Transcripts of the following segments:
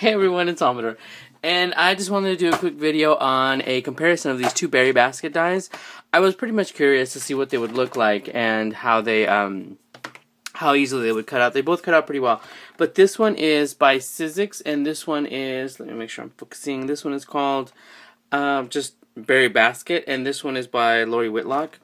Hey everyone, it's Amador. And I just wanted to do a quick video on a comparison of these two berry basket dies. I was pretty much curious to see what they would look like and how they, um, how easily they would cut out. They both cut out pretty well. But this one is by Sizzix, and this one is, let me make sure I'm focusing, this one is called, um, just Berry Basket, and this one is by Lori Whitlock.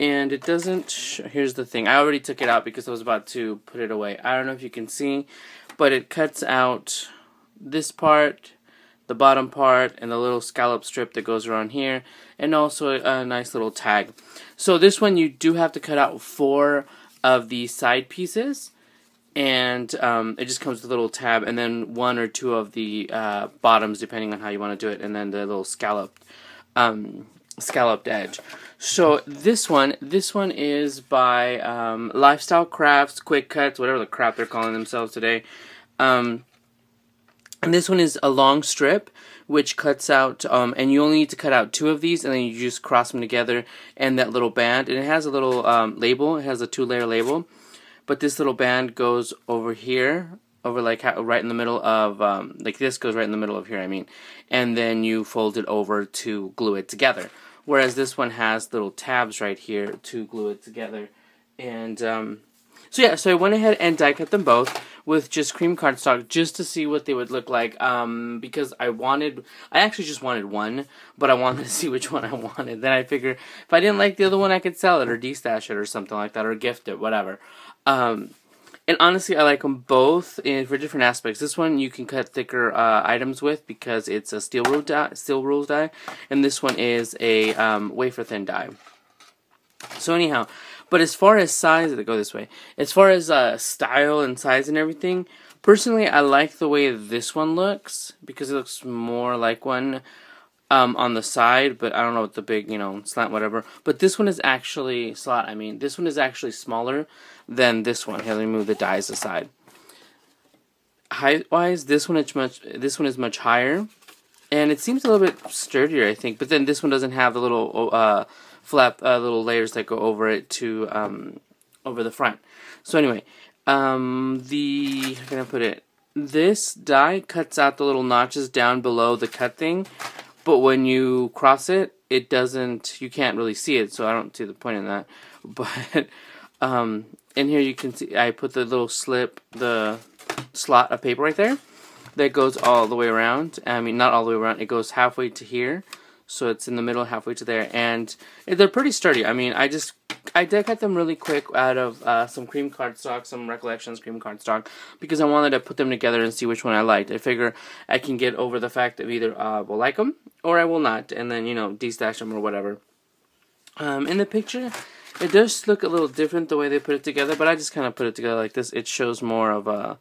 And it doesn't, here's the thing, I already took it out because I was about to put it away. I don't know if you can see, but it cuts out this part, the bottom part, and the little scallop strip that goes around here, and also a, nice little tag. So this one you do have to cut out four of the side pieces, and um, it just comes with a little tab, and then one or two of the uh, bottoms, depending on how you want to do it, and then the little scalloped, um, scalloped edge. So this one, this one is by um, Lifestyle Crafts, QuicKutz, whatever the crap they're calling themselves today. Um, and this one is a long strip, which cuts out, um, and you only need to cut out two of these, and then you just cross them together, and that little band, and it has a little um, label, it has a two-layer label, but this little band goes over here, over like right in the middle of, um, like this goes right in the middle of here, I mean, and then you fold it over to glue it together. Whereas this one has little tabs right here to glue it together, and um, so yeah, so I went ahead and die cut them both with just cream cardstock just to see what they would look like. Um, because I wanted, I actually just wanted one, but I wanted to see which one I wanted. Then I figured if I didn't like the other one, I could sell it or destash it or something like that or gift it, whatever. Um, and honestly, I like them both in, for different aspects. This one you can cut thicker uh, items with because it's a steel rule die, steel rules die, and this one is a um, wafer thin die. So anyhow, but as far as size, go this way. As far as uh, style and size and everything, personally, I like the way this one looks because it looks more like one um, on the side. But I don't know what the big, you know, slant, whatever. But this one is actually slot. I mean, this one is actually smaller than this one. Here, let me move the dies aside. Height wise, this one is much. This one is much higher, and it seems a little bit sturdier, I think. But then this one doesn't have the little. Uh, flap uh, little layers that go over it to um, over the front. So anyway, um, the how can I put it? This die cuts out the little notches down below the cut thing, but when you cross it, it doesn't. You can't really see it, so I don't see the point in that. But um, in here you can see I put the little slip, the slot of paper right there that goes all the way around. I mean, not all the way around. It goes halfway to here so it's in the middle halfway to there and they're pretty sturdy i mean i just i did cut them really quick out of uh, some cream cardstock some recollections cream cardstock because i wanted to put them together and see which one i liked i figure i can get over the fact of either uh, will like them or i will not and then you know destash them or whatever um, in the picture it does look a little different the way they put it together but i just kind of put it together like this it shows more of a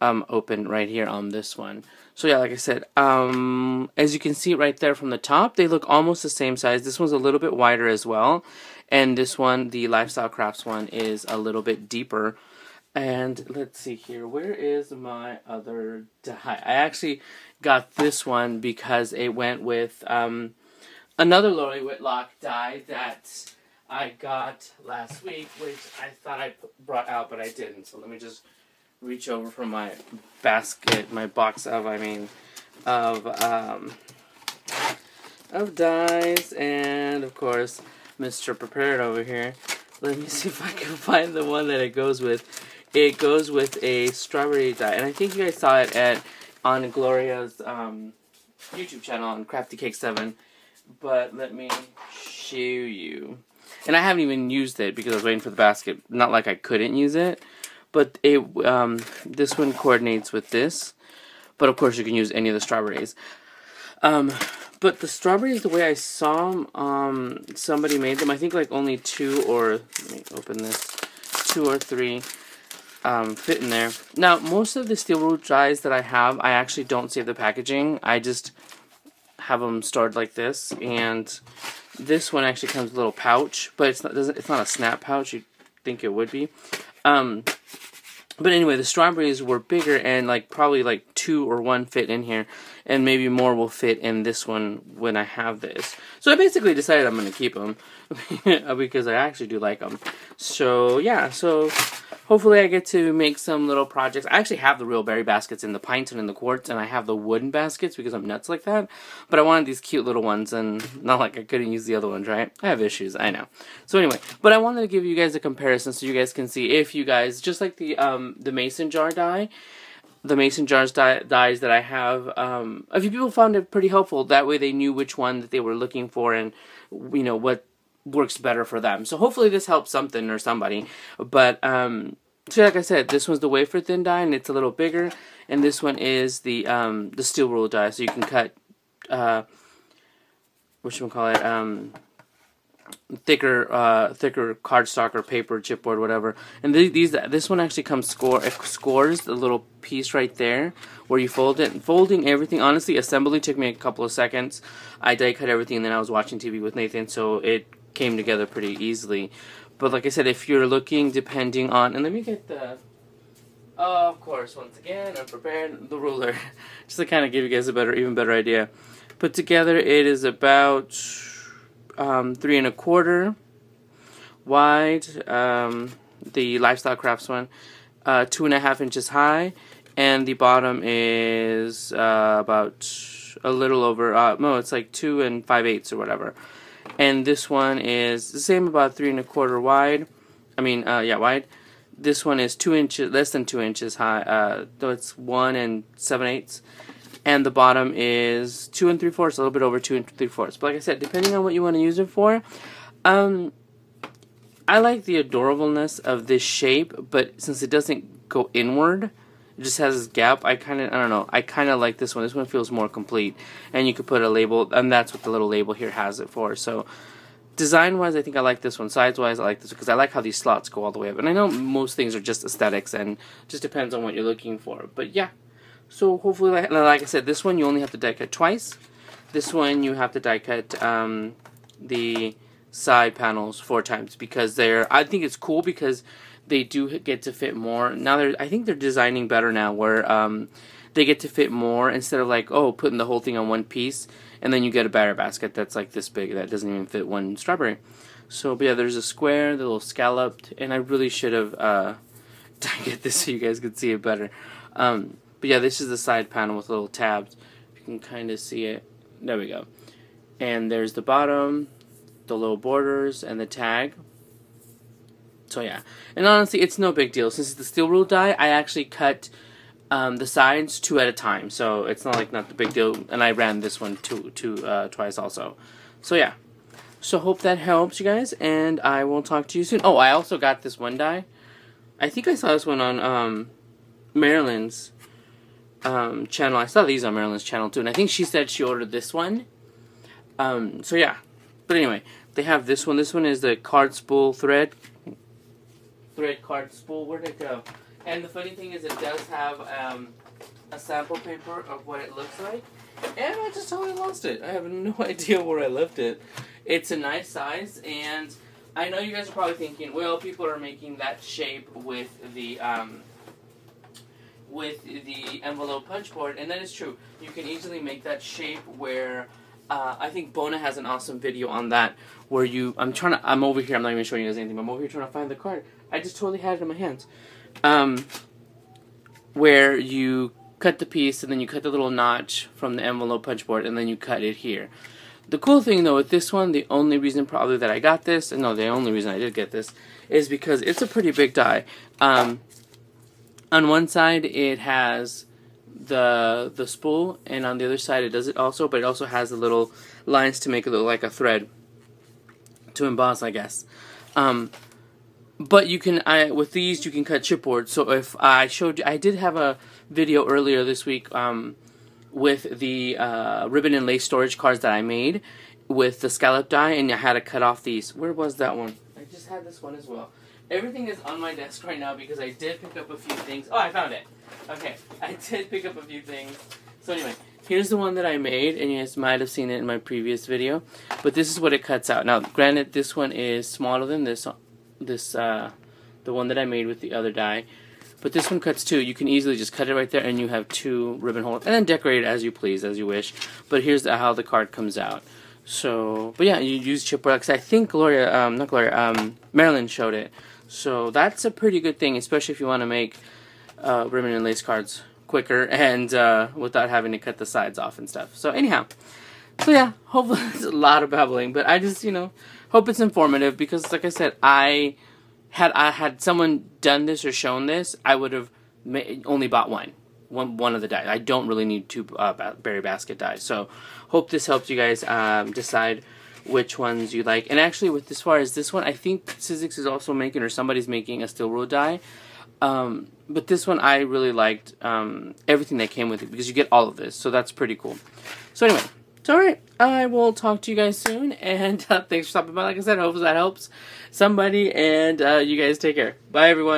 um, open right here on this one. So yeah, like I said, um, as you can see right there from the top, they look almost the same size. This one's a little bit wider as well. And this one, the Lifestyle Crafts one, is a little bit deeper. And let's see here, where is my other die? I actually got this one because it went with um, another Lori Whitlock die that I got last week, which I thought I brought out, but I didn't. So let me just reach over from my basket, my box of, I mean, of, um, of dies, and of course, Mr. Prepared over here. Let me see if I can find the one that it goes with. It goes with a strawberry die, and I think you guys saw it at, on Gloria's, um, YouTube channel on Crafty Cake 7, but let me show you. And I haven't even used it because I was waiting for the basket. Not like I couldn't use it, but it um, this one coordinates with this. But of course, you can use any of the strawberries. Um, but the strawberries, the way I saw them, um, somebody made them. I think like only two or let me open this, two or three um, fit in there. Now, most of the steel rule dies that I have, I actually don't save the packaging. I just have them stored like this, and this one actually comes with a little pouch, but it's not it's not a snap pouch. You think it would be. Um, but anyway, the strawberries were bigger and like probably like two or one fit in here, and maybe more will fit in this one when I have this. So I basically decided I'm going to keep them. because I actually do like them. So yeah, so hopefully I get to make some little projects. I actually have the real berry baskets in the pints and in the quarts, and I have the wooden baskets because I'm nuts like that. But I wanted these cute little ones, and not like I couldn't use the other ones, right? I have issues, I know. So anyway, but I wanted to give you guys a comparison so you guys can see if you guys, just like the um, the mason jar die, the mason jars die, dies that I have, um, a few people found it pretty helpful. That way they knew which one that they were looking for and, you know, what works better for them. So hopefully this helps something or somebody. But, um, so like I said, this one's the wafer thin die and it's a little bigger. And this one is the, um, the steel rule die. So you can cut, uh, what should we call it, um, thicker uh, thicker cardstock or paper chipboard whatever and th these this one actually comes score it scores the little piece right there where you fold it folding everything honestly assembly took me a couple of seconds I die cut everything and then I was watching TV with Nathan so it came together pretty easily but like I said if you're looking depending on and let me get the uh, of course once again I'm prepared the ruler just to kind of give you guys a better even better idea put together it is about um, three and a quarter wide, um, the Lifestyle Crafts one, uh, two and a half inches high, and the bottom is uh, about a little over, uh, no, it's like two and five eighths or whatever. And this one is the same, about three and a quarter wide. I mean, uh, yeah, wide. This one is two inches, less than two inches high, uh, though it's one and seven eighths and the bottom is two and three fourths, a little bit over two and three fourths. But like I said, depending on what you want to use it for, um, I like the adorableness of this shape, but since it doesn't go inward, it just has this gap. I kind of, I don't know, I kind of like this one. This one feels more complete, and you could put a label, and that's what the little label here has it for. So. Design wise, I think I like this one. Size wise, I like this because I like how these slots go all the way up. And I know most things are just aesthetics and just depends on what you're looking for. But yeah, so hopefully, like, like I said, this one you only have to die cut twice. This one you have to die cut um, the side panels four times because they're. I think it's cool because they do get to fit more. Now they're. I think they're designing better now where um, they get to fit more instead of like oh putting the whole thing on one piece and then you get a batter basket that's like this big that doesn't even fit one strawberry. So but yeah, there's a square, the little scalloped, and I really should have uh, get this so you guys could see it better. Um, but yeah, this is the side panel with little tabs. You can kind of see it. There we go. And there's the bottom, the little borders, and the tag. So yeah, and honestly, it's no big deal. Since it's the steel rule die, I actually cut um, the sides two at a time, so it's not like not the big deal. And I ran this one two, two uh, twice also. So yeah, so hope that helps you guys, and I will talk to you soon. Oh, I also got this one die. I think I saw this one on um, Marilyn's um, channel. I saw these on Marilyn's channel too, and I think she said she ordered this one. Um, so yeah, but anyway, they have this one. This one is the card spool thread. Thread card spool. Where'd it go? And the funny thing is, it does have um, a sample paper of what it looks like. And I just totally lost it. I have no idea where I left it. It's a nice size, and I know you guys are probably thinking, well, people are making that shape with the um, with the envelope punch board, and that is true. You can easily make that shape where uh, I think Bona has an awesome video on that where you. I'm trying to. I'm over here. I'm not even showing you guys anything. But I'm over here trying to find the card. I just totally had it in my hands. Um, where you cut the piece and then you cut the little notch from the envelope punch board and then you cut it here. The cool thing though with this one, the only reason probably that I got this, and no, the only reason I did get this, is because it's a pretty big die. Um, on one side it has the the spool and on the other side it does it also but it also has the little lines to make it look like a thread to emboss I guess um, but you can I with these you can cut chipboard so if I showed you I did have a video earlier this week um, with the uh, ribbon and lace storage cards that I made with the scallop die and I had to cut off these where was that one I just had this one as well Everything is on my desk right now because I did pick up a few things. Oh, I found it. Okay, I did pick up a few things. So anyway, here's the one that I made, and you guys might have seen it in my previous video. But this is what it cuts out. Now, granted, this one is smaller than this, this uh, the one that I made with the other die. But this one cuts two. You can easily just cut it right there, and you have two ribbon holes. And then decorate it as you please, as you wish. But here's the, how the card comes out. So, but yeah, you use chipboard. Cause I think Gloria, um, not Gloria, um, Marilyn showed it. So that's a pretty good thing, especially if you want to make uh, ribbon and lace cards quicker and uh, without having to cut the sides off and stuff. So anyhow, so yeah, hopefully it's a lot of babbling, but I just you know hope it's informative because like I said, I had I had someone done this or shown this, I would have only bought one. One, one of the dies. I don't really need two uh, berry basket dies. So, hope this helps you guys um, decide which ones you like. And actually, with as far as this one, I think Sizzix is also making, or somebody's making a steel rule die. Um, but this one I really liked um, everything that came with it because you get all of this, so that's pretty cool. So anyway, it's alright. I will talk to you guys soon, and uh, thanks for stopping by. Like I said, hopefully that helps somebody, and uh, you guys take care. Bye, everyone.